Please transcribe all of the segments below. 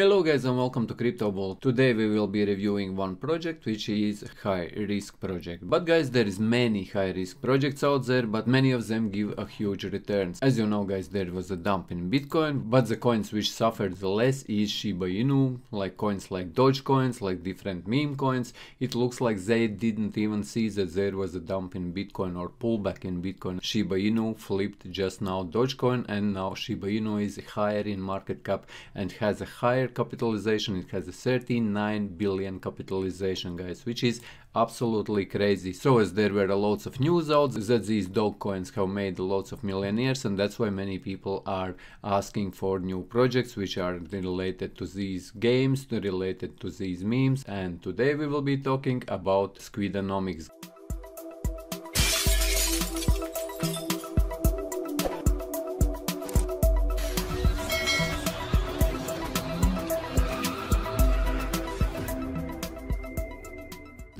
Hello guys and welcome to CryptoBull. Today we will be reviewing one project which is a high risk project. But guys there is many high risk projects out there but many of them give a huge returns. As you know guys there was a dump in Bitcoin but the coins which suffered the less is Shiba Inu like coins like Dogecoins like different meme coins. It looks like they didn't even see that there was a dump in Bitcoin or pullback in Bitcoin. Shiba Inu flipped just now Dogecoin and now Shiba Inu is higher in market cap and has a higher higher capitalization. It has a 39 billion capitalization, guys, which is absolutely crazy. So as there were lots of news out that these dog coins have made lots of millionaires and that's why many people are asking for new projects which are related to these games, related to these memes and today we will be talking about Squidanomics.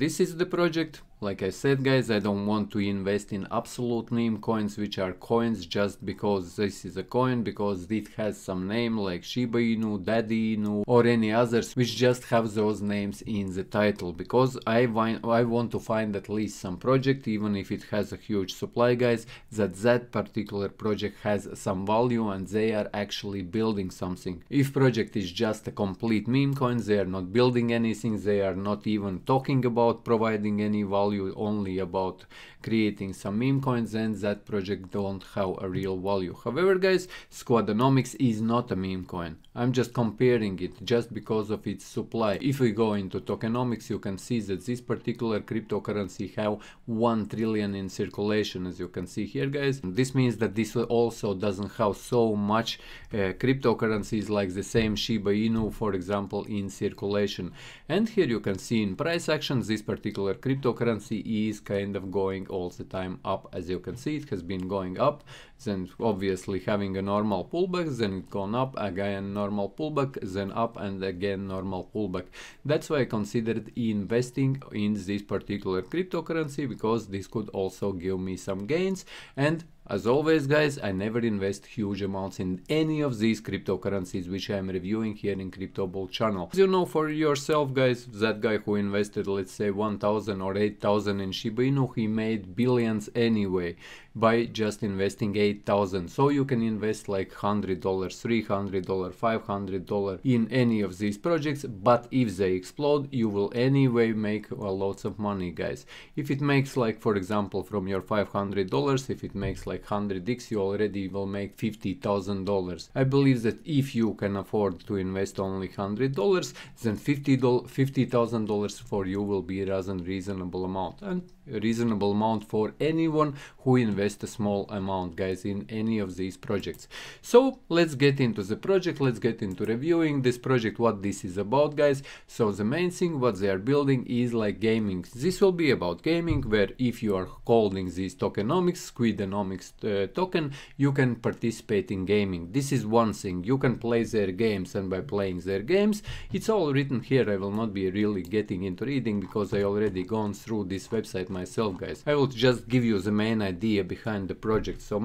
This is the project like I said guys, I don't want to invest in absolute meme coins which are coins just because this is a coin, because it has some name like Shiba Inu, Daddy Inu or any others which just have those names in the title because I, I want to find at least some project even if it has a huge supply guys that that particular project has some value and they are actually building something. If project is just a complete meme coin, they are not building anything, they are not even talking about providing any value only about creating some meme coins and that project don't have a real value. However guys, Squidanomics is not a meme coin. I'm just comparing it just because of its supply. If we go into tokenomics you can see that this particular cryptocurrency have 1 trillion in circulation as you can see here guys. This means that this also doesn't have so much uh, cryptocurrencies like the same Shiba Inu for example in circulation. And here you can see in price action this particular cryptocurrency currency is kind of going all the time up. As you can see it has been going up then obviously having a normal pullback then gone up again normal pullback then up and again normal pullback that's why i considered investing in this particular cryptocurrency because this could also give me some gains and as always guys, I never invest huge amounts in any of these cryptocurrencies which I am reviewing here in CryptoBull channel. As you know for yourself guys, that guy who invested let's say 1000 or 8000 in Shiba Inu, he made billions anyway by just investing 8000 so you can invest like $100 $300 $500 in any of these projects but if they explode you will anyway make well, lots of money guys. If it makes like for example from your $500 if it makes like 100x you already will make $50,000 I believe that if you can afford to invest only $100 then $50,000 for you will be a reasonable amount. And reasonable amount for anyone who invests a small amount guys in any of these projects. So let's get into the project let's get into reviewing this project what this is about guys. So the main thing what they are building is like gaming. This will be about gaming where if you are holding this tokenomics squidanomics uh, token you can participate in gaming. This is one thing. You can play their games and by playing their games it's all written here. I will not be really getting into reading because i already gone through this website myself guys. I will just give you the main idea behind the project. So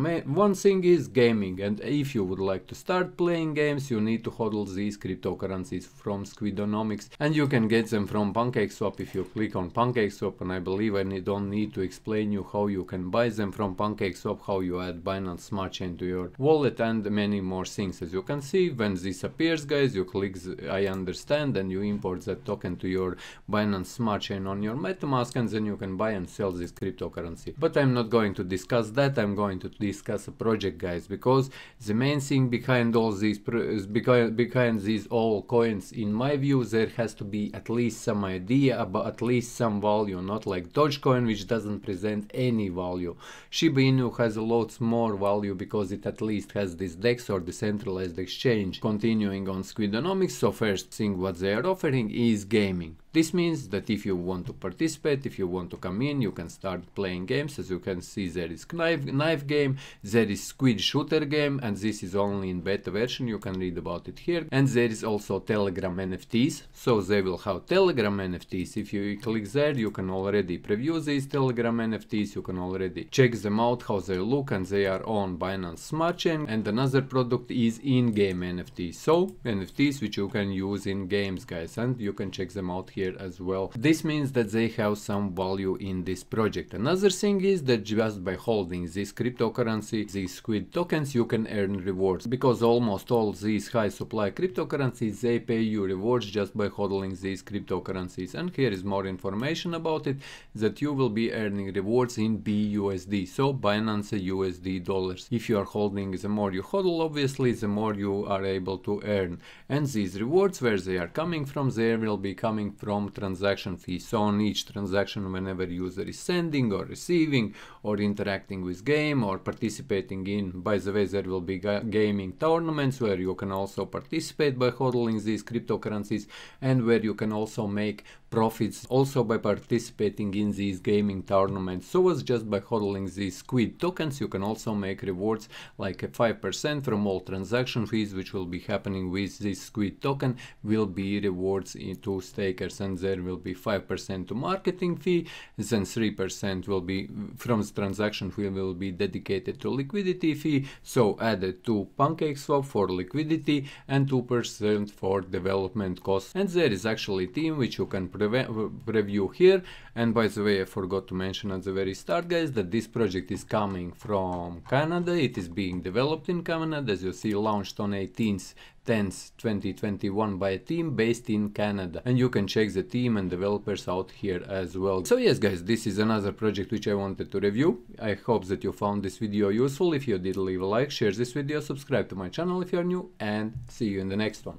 one thing is gaming and if you would like to start playing games you need to hodl these cryptocurrencies from Squidanomics and you can get them from PancakeSwap if you click on PancakeSwap and I believe I don't need to explain you how you can buy them from PancakeSwap, how you add Binance Smart Chain to your wallet and many more things. As you can see when this appears guys you click I understand and you import that token to your Binance Smart Chain on your MetaMask and then you can buy and sell this cryptocurrency. But I'm not going to discuss that, I'm going to discuss a project guys, because the main thing behind all these, behind, behind these all coins, in my view, there has to be at least some idea about at least some value, not like Dogecoin which doesn't present any value. Shiba Inu has a lot more value because it at least has this DEX or decentralized exchange. Continuing on Squidanomics, so first thing what they are offering is gaming. This means that if you want to participate, if you want to come in, you can start playing games. As you can see, there is knife, knife game, there is squid shooter game, and this is only in beta version. You can read about it here. And there is also Telegram NFTs. So they will have Telegram NFTs. If you click there, you can already preview these Telegram NFTs. You can already check them out, how they look, and they are on Binance Smart Chain. And another product is in-game NFTs. So NFTs which you can use in games, guys, and you can check them out here as well. This means that they have some value in this project. Another thing is that just by holding this cryptocurrency, these squid tokens, you can earn rewards because almost all these high supply cryptocurrencies, they pay you rewards just by holding these cryptocurrencies. And here is more information about it, that you will be earning rewards in BUSD, so Binance USD dollars. If you are holding, the more you hodl, obviously, the more you are able to earn. And these rewards, where they are coming from, they will be coming from transaction fees. On each transaction, whenever user is sending or receiving or interacting with game or participating in, by the way, there will be gaming tournaments where you can also participate by hodling these cryptocurrencies and where you can also make profits also by participating in these gaming tournaments. So as just by hodling these squid tokens, you can also make rewards like a 5% from all transaction fees, which will be happening with this squid token, will be rewards to stakers, and there will be 5% to marketing fee, then 3% will be from the transaction fee will be dedicated to liquidity fee, so added to PancakeSwap for liquidity and 2% for development costs. And there is actually a team which you can preview here. And by the way, I forgot to mention at the very start, guys, that this project is coming from Canada. It is being developed in Canada, as you see, launched on 18th 10th 2021 by a team based in Canada and you can check the team and developers out here as well. So yes guys this is another project which I wanted to review. I hope that you found this video useful. If you did leave a like, share this video, subscribe to my channel if you are new and see you in the next one.